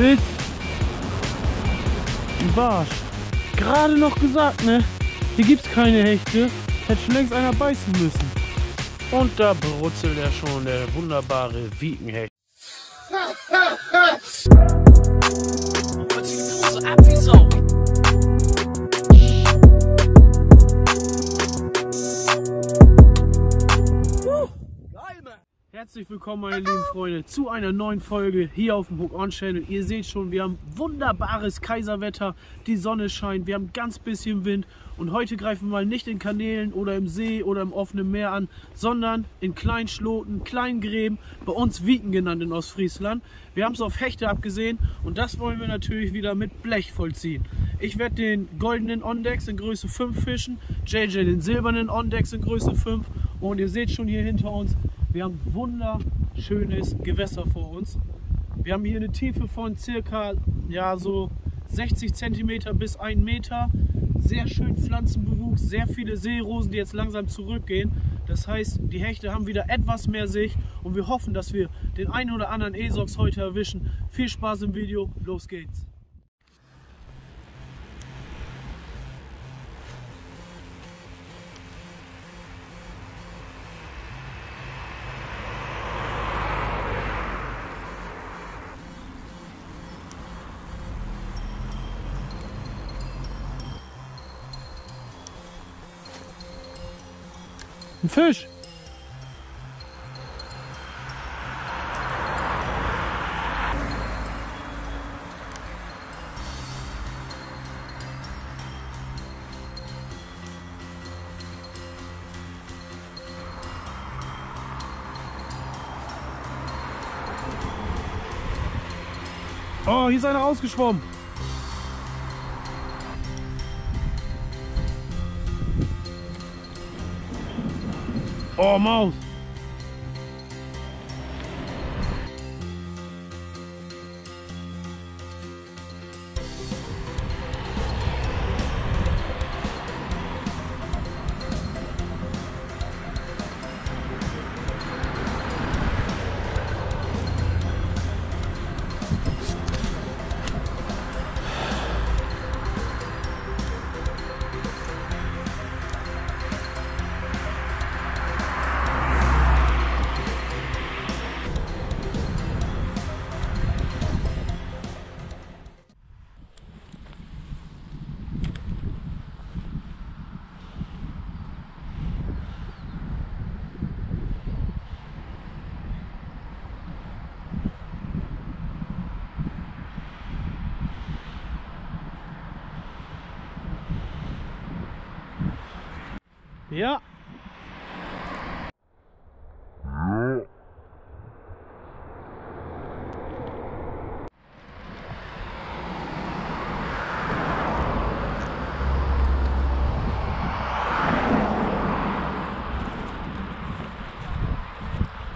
Bild. Ein Barsch. Gerade noch gesagt, ne? Hier gibt's keine Hechte. Hätte schon längst einer beißen müssen. Und da brutzelt er schon, der wunderbare Wiekenhecht. Willkommen meine lieben Freunde zu einer neuen Folge hier auf dem Hook On Channel. Ihr seht schon, wir haben wunderbares Kaiserwetter, die Sonne scheint, wir haben ganz bisschen Wind und heute greifen wir mal nicht in Kanälen oder im See oder im offenen Meer an, sondern in kleinen Schloten, kleinen Gräben, bei uns Wieken genannt in Ostfriesland. Wir haben es auf Hechte abgesehen und das wollen wir natürlich wieder mit Blech vollziehen. Ich werde den goldenen Ondex in Größe 5 fischen, JJ den silbernen Ondex in Größe 5 und ihr seht schon hier hinter uns, wir haben wunderschönes Gewässer vor uns. Wir haben hier eine Tiefe von circa ja, so 60 cm bis 1 Meter. Sehr schön Pflanzenbewuchs, sehr viele Seerosen, die jetzt langsam zurückgehen. Das heißt, die Hechte haben wieder etwas mehr Sicht und wir hoffen, dass wir den einen oder anderen Esox heute erwischen. Viel Spaß im Video, los geht's! Ein Fisch. Oh, hier ist einer ausgeschwommen. Oh, Maus.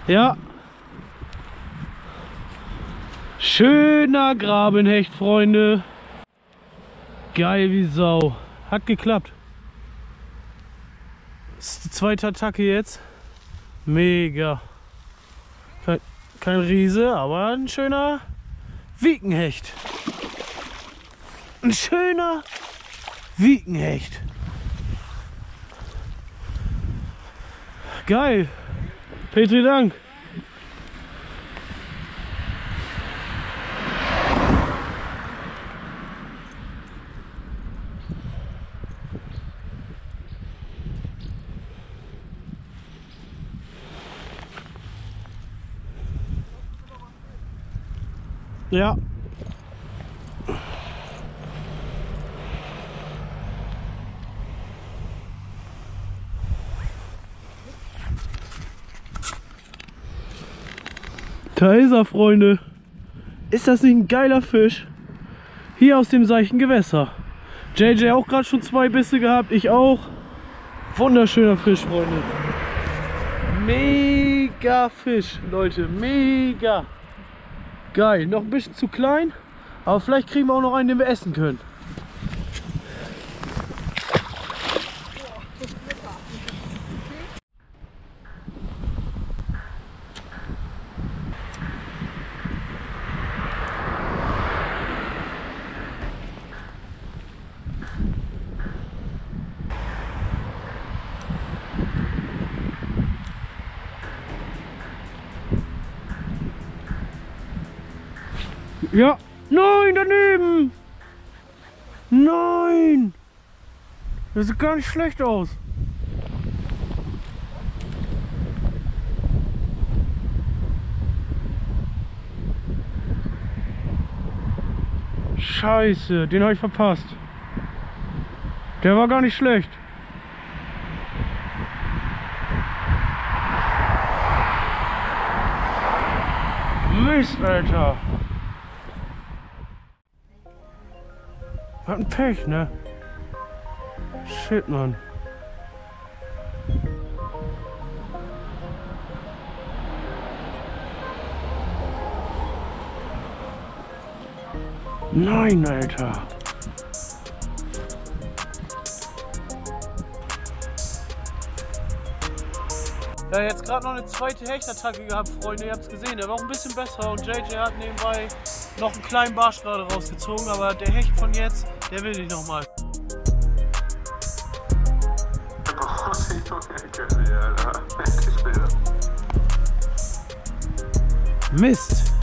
Ja. Schöner Grabenhecht, Freunde. Geil wie Sau. Hat geklappt. Das ist die zweite Attacke jetzt. Mega. Kein, kein Riese, aber ein schöner Wiekenhecht. Ein schöner Wiekenhecht. Geil. Petri Dank. Ja. Da ist er, Freunde. Ist das nicht ein geiler Fisch? Hier aus dem seichten Gewässer. JJ auch gerade schon zwei Bisse gehabt, ich auch. Wunderschöner Fisch, Freunde. Mega Fisch, Leute, mega. Geil, noch ein bisschen zu klein, aber vielleicht kriegen wir auch noch einen, den wir essen können. Das sieht gar nicht schlecht aus. Scheiße, den habe ich verpasst. Der war gar nicht schlecht. Mist, Alter. Was ein Pech, ne? Shit, Mann. Nein, Alter. Ja, jetzt gerade noch eine zweite Hechtattacke gehabt, Freunde. Ihr habt es gesehen, der war auch ein bisschen besser. Und JJ hat nebenbei noch einen kleinen Barsch gerade rausgezogen. Aber der Hecht von jetzt, der will nicht nochmal. Mist.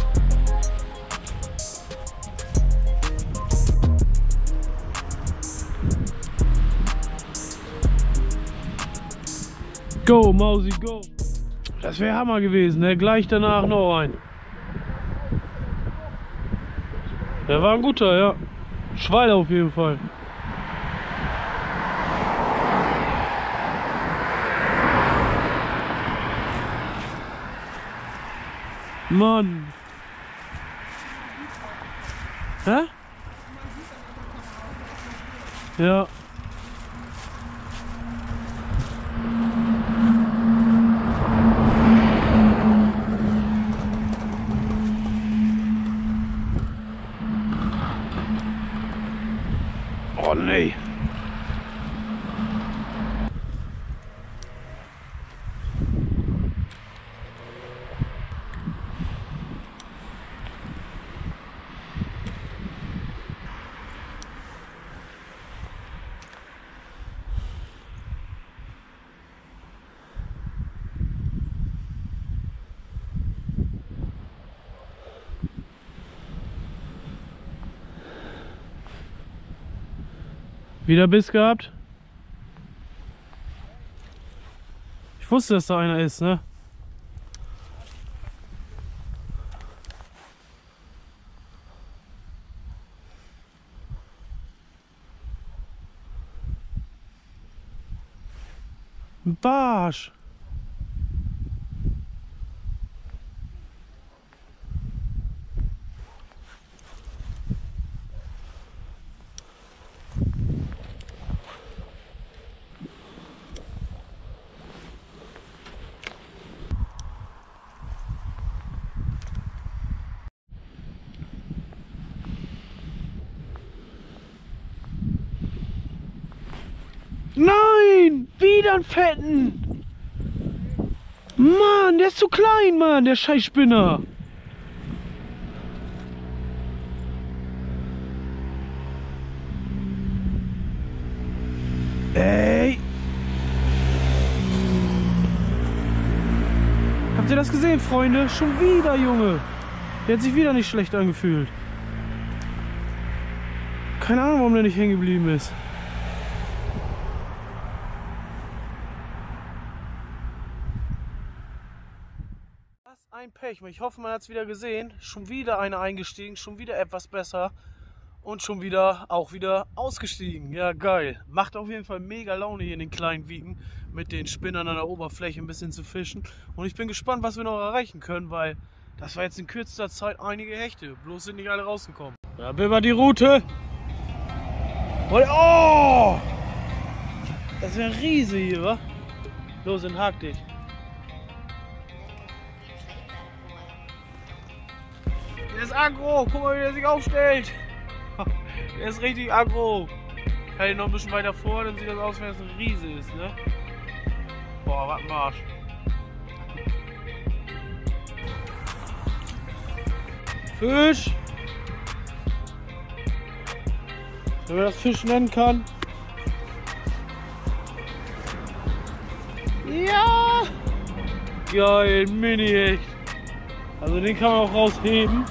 Go, Mausi, go. Das wäre Hammer gewesen, ne? Gleich danach noch ein. Der war ein guter, ja. Schweil auf jeden Fall. Mann. Hä? Ja. Oh nee. Wieder Biss gehabt? Ich wusste, dass da einer ist, ne? Barsch. Nein! Wieder einen fetten! Mann, der ist zu klein, Mann, der Scheißspinner! Ey! Habt ihr das gesehen, Freunde? Schon wieder, Junge! Der hat sich wieder nicht schlecht angefühlt. Keine Ahnung, warum der nicht hängen geblieben ist. Was Pech. Ich hoffe, man hat es wieder gesehen. Schon wieder eine eingestiegen, schon wieder etwas besser. Und schon wieder auch wieder ausgestiegen. Ja, geil. Macht auf jeden Fall mega Laune hier in den kleinen Wiegen mit den Spinnern an der Oberfläche ein bisschen zu fischen. Und ich bin gespannt, was wir noch erreichen können, weil das war jetzt in kürzester Zeit einige Hechte. Bloß sind nicht alle rausgekommen. Da Biber die Route. Und, oh! Das wäre Riese hier, wa? Los, hak dich. Der ist aggro. Guck mal, wie der sich aufstellt. Der ist richtig aggro. Ich halte ihn noch ein bisschen weiter vor, dann sieht das aus, wenn es ein Riese ist, ne? Boah, was ein Marsch. Fisch. Wenn man das Fisch nennen kann. Ja! Geil, Mini-Hecht. Also den kann man auch rausheben.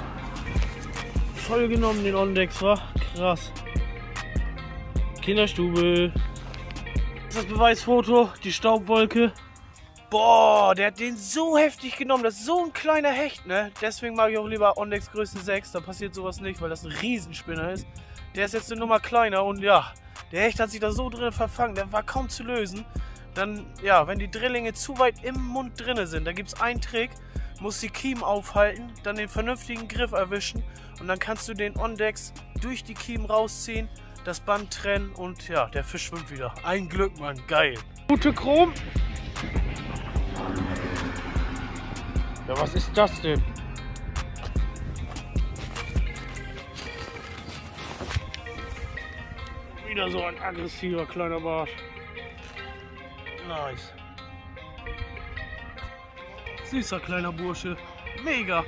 Voll genommen, den Ondex, war krass. Kinderstube. Das ist das Beweisfoto, die Staubwolke. Boah, der hat den so heftig genommen. Das ist so ein kleiner Hecht, ne? Deswegen mag ich auch lieber Ondex Größe 6. Da passiert sowas nicht, weil das ein Riesenspinner ist. Der ist jetzt eine Nummer kleiner und ja, der Hecht hat sich da so drin verfangen. Der war kaum zu lösen. Dann, ja, wenn die Drillinge zu weit im Mund drinne sind, dann gibt es einen Trick. Muss die Kiemen aufhalten, dann den vernünftigen Griff erwischen und dann kannst du den Ondex durch die Kiemen rausziehen, das Band trennen und ja, der Fisch schwimmt wieder. Ein Glück, Mann, geil. Gute Chrom. Ja, was ist das denn? Wieder so ein aggressiver kleiner Barsch. Nice. Süßer kleiner Bursche. Mega.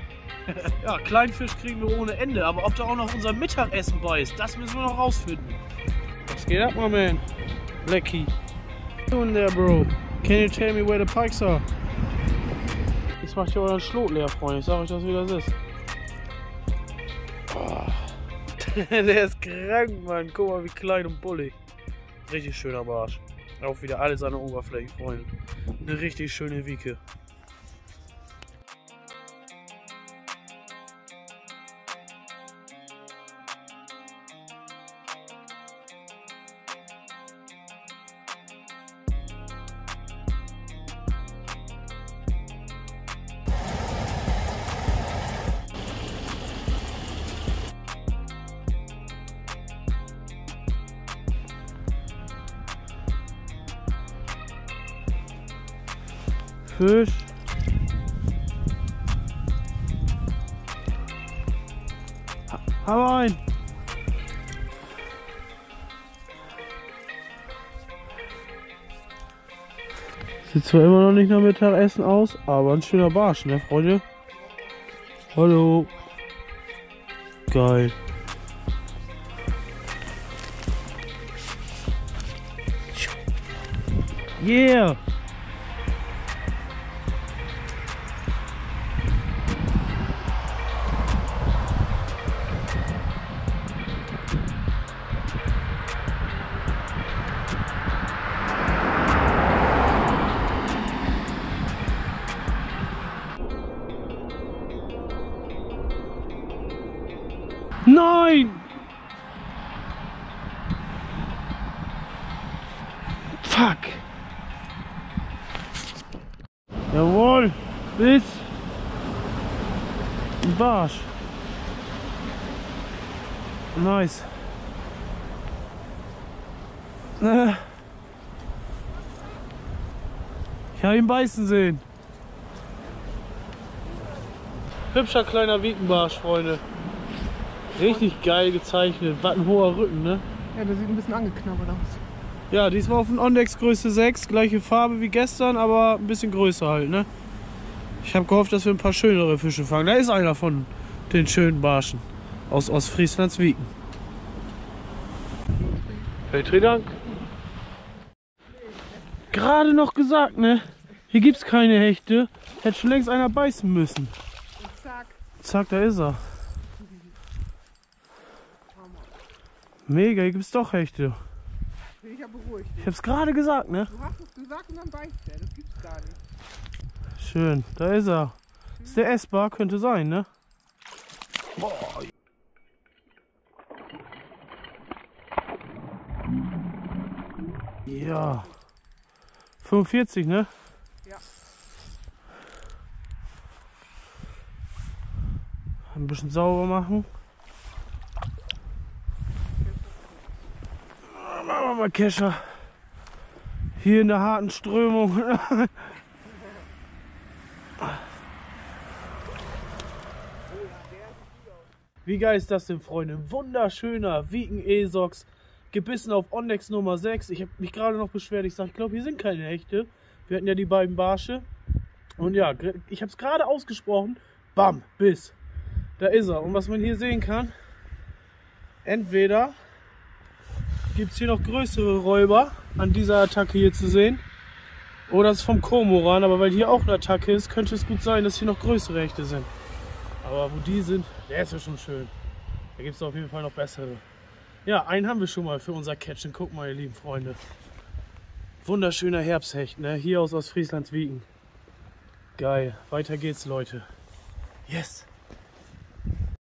ja, Kleinfisch kriegen wir ohne Ende. Aber ob da auch noch unser Mittagessen bei ist, das müssen wir noch rausfinden. Was geht ab, my man? Lecky. doing there, bro? Can you tell me where the pikes are? Jetzt macht ihr euren Schlot leer, Freunde. Ich sag euch das, wie das ist. Oh. Der ist krank, Mann. Guck mal, wie klein und bullig. Richtig schöner Barsch. Auch wieder alles an der Oberfläche, Freunde. Eine richtig schöne Wieke. Fisch. Hau ein! Sieht zwar immer noch nicht nach Mittagessen aus, aber ein schöner Barsch, ne Freunde? Hallo. Geil. Yeah! Nice! Äh. Ich habe ihn beißen sehen. Hübscher kleiner Wiekenbarsch, Freunde. Richtig geil gezeichnet. Was ein hoher Rücken, ne? Ja, der sieht ein bisschen angeknabbert aus. Ja, diesmal auf dem Ondex Größe 6. Gleiche Farbe wie gestern, aber ein bisschen größer halt, ne? Ich habe gehofft, dass wir ein paar schönere Fische fangen. Da ist einer von den schönen Barschen aus Ostfrieslands Wieken. Petri Dank. Gerade noch gesagt, ne? Hier gibt's keine Hechte. Hätte schon längst einer beißen müssen. Und zack. Zack, da ist er. Mega, hier gibt's doch Hechte. Bin ich ja beruhigt. Ich hab's gerade gesagt, ne? Du hast es gesagt und dann beißt der. Das gibt's gar nicht. Schön, da ist er. Ist der essbar? Könnte sein, ne? Boah. Ja. 45, ne? Ja. Ein bisschen sauber machen. Machen wir mal Kescher. Hier in der harten Strömung. Wie geil ist das denn, Freunde? Wunderschöner Wieken Esox, gebissen auf Ondex Nummer 6. Ich habe mich gerade noch beschwert. Ich sage, ich glaube, hier sind keine Hechte. Wir hatten ja die beiden Barsche. Und ja, ich habe es gerade ausgesprochen. Bam, Biss. Da ist er. Und was man hier sehen kann, entweder gibt es hier noch größere Räuber an dieser Attacke hier zu sehen. Oder es ist vom Komoran, aber weil hier auch eine Attacke ist, könnte es gut sein, dass hier noch größere Hechte sind. Aber wo die sind, der ist ja schon schön. Da gibt es auf jeden Fall noch bessere. Ja, einen haben wir schon mal für unser Catch. Guck mal, ihr lieben Freunde. Wunderschöner Herbsthecht, ne? Hier aus Ostfrieslands Wiegen. Geil. Weiter geht's, Leute. Yes.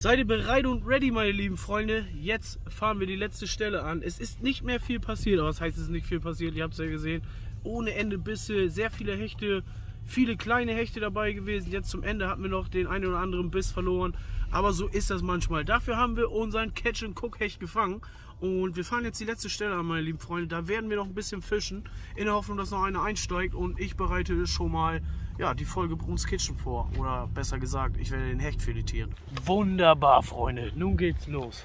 Seid ihr bereit und ready, meine lieben Freunde? Jetzt fahren wir die letzte Stelle an. Es ist nicht mehr viel passiert, aber was heißt es ist nicht viel passiert? Ihr habt es ja gesehen. Ohne Ende Bisse, sehr viele Hechte, viele kleine Hechte dabei gewesen. Jetzt zum Ende hatten wir noch den einen oder anderen Biss verloren. Aber so ist das manchmal. Dafür haben wir unseren Catch-and-Cook-Hecht gefangen. Und wir fahren jetzt die letzte Stelle an, meine lieben Freunde. Da werden wir noch ein bisschen fischen, in der Hoffnung, dass noch einer einsteigt. Und ich bereite schon mal ja, die Folge Bruns Kitchen vor. Oder besser gesagt, ich werde den Hecht filetieren. Wunderbar, Freunde. Nun geht's los.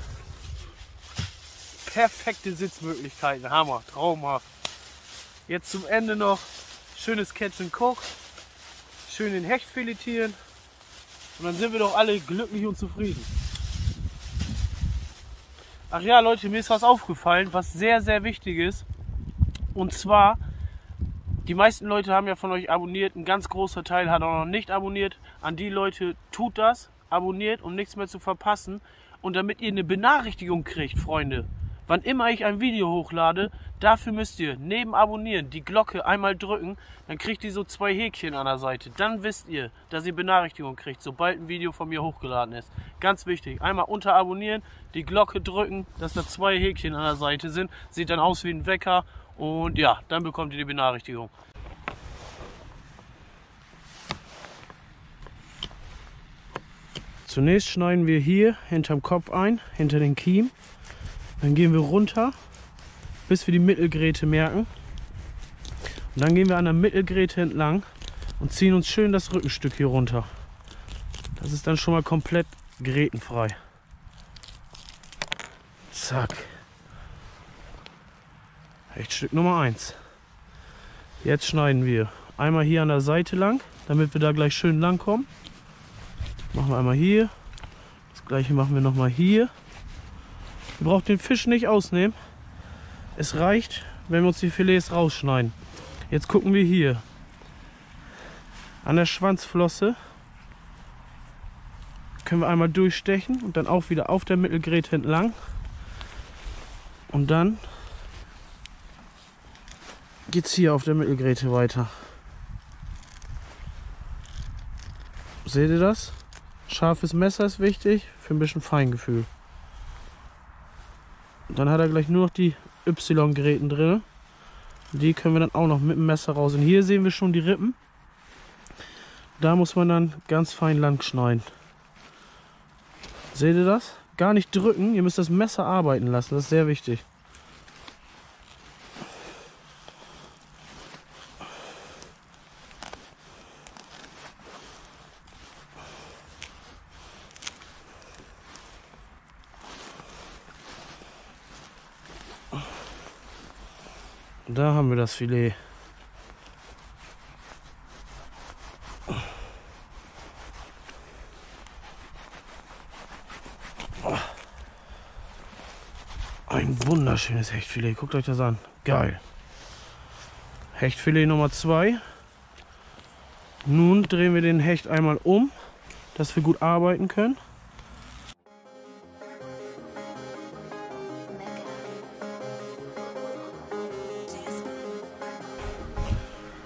Perfekte Sitzmöglichkeiten. Hammer, traumhaft. Jetzt zum Ende noch schönes Catch and Cook. Schön den Hecht filetieren. Und dann sind wir doch alle glücklich und zufrieden. Ach ja, Leute, mir ist was aufgefallen, was sehr, sehr wichtig ist. Und zwar, die meisten Leute haben ja von euch abonniert, ein ganz großer Teil hat auch noch nicht abonniert. An die Leute tut das, abonniert, um nichts mehr zu verpassen. Und damit ihr eine Benachrichtigung kriegt, Freunde, wann immer ich ein Video hochlade, dafür müsst ihr neben Abonnieren die Glocke einmal drücken, dann kriegt ihr so zwei Häkchen an der Seite. Dann wisst ihr, dass ihr Benachrichtigung kriegt, sobald ein Video von mir hochgeladen ist. Ganz wichtig, einmal unter Abonnieren, die Glocke drücken, dass da zwei Häkchen an der Seite sind. Sieht dann aus wie ein Wecker und ja, dann bekommt ihr die Benachrichtigung. Zunächst schneiden wir hier hinterm Kopf ein, hinter den Kiem. Dann gehen wir runter, bis wir die Mittelgräte merken. Und dann gehen wir an der Mittelgräte entlang und ziehen uns schön das Rückenstück hier runter. Das ist dann schon mal komplett grätenfrei. Zack. Hechtstück Nummer 1. Jetzt schneiden wir einmal hier an der Seite lang, damit wir da gleich schön lang kommen. Machen wir einmal hier. Das gleiche machen wir nochmal hier. Ihr braucht den Fisch nicht ausnehmen. Es reicht, wenn wir uns die Filets rausschneiden. Jetzt gucken wir hier. An der Schwanzflosse können wir einmal durchstechen und dann auch wieder auf der Mittelgräte entlang. Und dann geht es hier auf der Mittelgräte weiter. Seht ihr das? Scharfes Messer ist wichtig für ein bisschen Feingefühl. Dann hat er gleich nur noch die Y-Gräten drin. Die können wir dann auch noch mit dem Messer raus. Und hier sehen wir schon die Rippen. Da muss man dann ganz fein lang schneiden. Seht ihr das? Gar nicht drücken, ihr müsst das Messer arbeiten lassen, das ist sehr wichtig. Da haben wir das Filet. Ein wunderschönes Hechtfilet. Guckt euch das an. Geil. Hechtfilet Nummer 2. Nun drehen wir den Hecht einmal um, dass wir gut arbeiten können.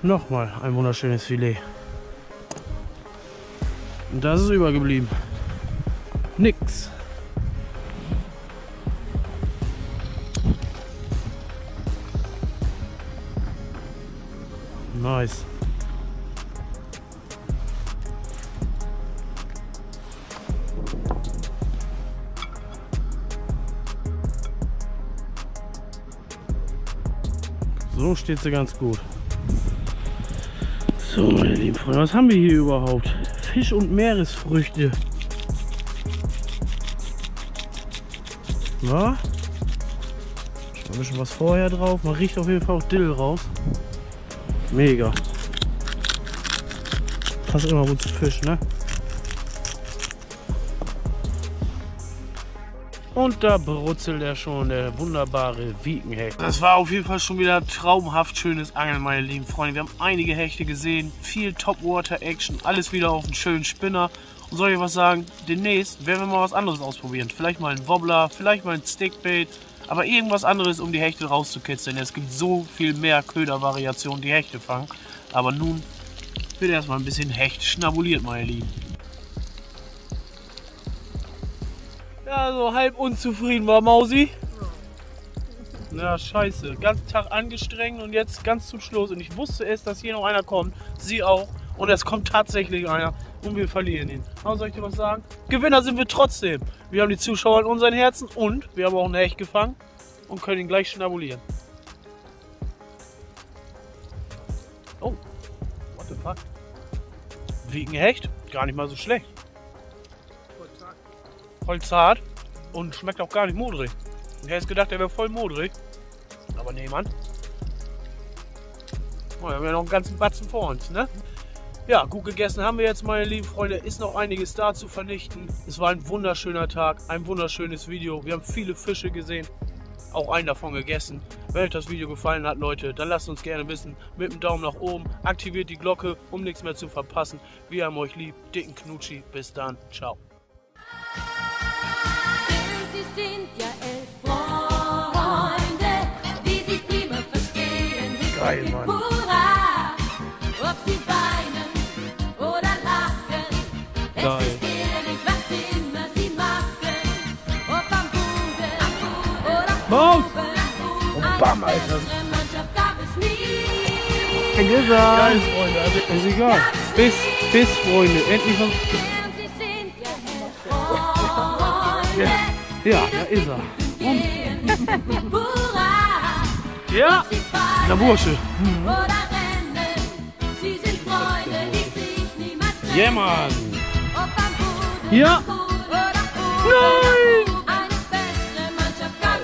Nochmal ein wunderschönes Filet. Und das ist übergeblieben. Nix. Nice. So steht sie ganz gut. So, meine lieben Freunde, was haben wir hier überhaupt? Fisch und Meeresfrüchte. Ja. Ein bisschen was vorher drauf. Man riecht auf jeden Fall auch Dill raus. Mega. Passt immer gut zu Fisch, ne? Und da brutzelt er schon, der wunderbare Wiekenhecht. Das war auf jeden Fall schon wieder traumhaft schönes Angeln, meine lieben Freunde. Wir haben einige Hechte gesehen, viel Topwater-Action, alles wieder auf einen schönen Spinner. Und soll ich was sagen? Demnächst werden wir mal was anderes ausprobieren. Vielleicht mal einen Wobbler, vielleicht mal ein Stickbait. Aber irgendwas anderes, um die Hechte rauszukitzeln. Es gibt so viel mehr Ködervariationen, die Hechte fangen. Aber nun wird erstmal ein bisschen Hecht schnabuliert, meine Lieben. So halb unzufrieden war Mausi. Ja, scheiße. Ganzen Tag angestrengt und jetzt ganz zum Schluss. Und ich wusste es, dass hier noch einer kommt. Sie auch. Und es kommt tatsächlich einer. Und wir verlieren ihn. Aber soll ich dir was sagen? Gewinner sind wir trotzdem. Wir haben die Zuschauer in unseren Herzen und wir haben auch einen Hecht gefangen und können ihn gleich schnabulieren. Oh, what the fuck? Wiegen Hecht? Gar nicht mal so schlecht. Voll zart und schmeckt auch gar nicht modrig. Ich hätte gedacht, der wäre voll modrig. Aber nee, Mann. Oh, wir haben ja noch einen ganzen Batzen vor uns, ne? Ja, gut gegessen haben wir jetzt, meine lieben Freunde. Ist noch einiges da zu vernichten. Es war ein wunderschöner Tag, ein wunderschönes Video. Wir haben viele Fische gesehen, auch einen davon gegessen. Wenn euch das Video gefallen hat, Leute, dann lasst uns gerne wissen. Mit dem Daumen nach oben, aktiviert die Glocke, um nichts mehr zu verpassen. Wir haben euch lieb. Dicken Knutschi. Bis dann. Ciao. Sie sind ja elf Freunde, die sich prima verstehen. Geil, Mit Mann. Hurra, ob sie weinen oder lachen. Es Geil. ist ehrlich, was immer sie machen. Ob am Boden oder Maus. oben. Und bam, Alter. bessere Mannschaft gab es nie. Geil, Freunde. Also, ist egal. Bis, bis, Freunde. Endlich was. Denn sie sind ja. Ja, da ist er. Hurra! Ja. Sie fallen Na, Bursche. trennen. Yeah, Mann. Ja. Nein. Eine bessere Mannschaft gab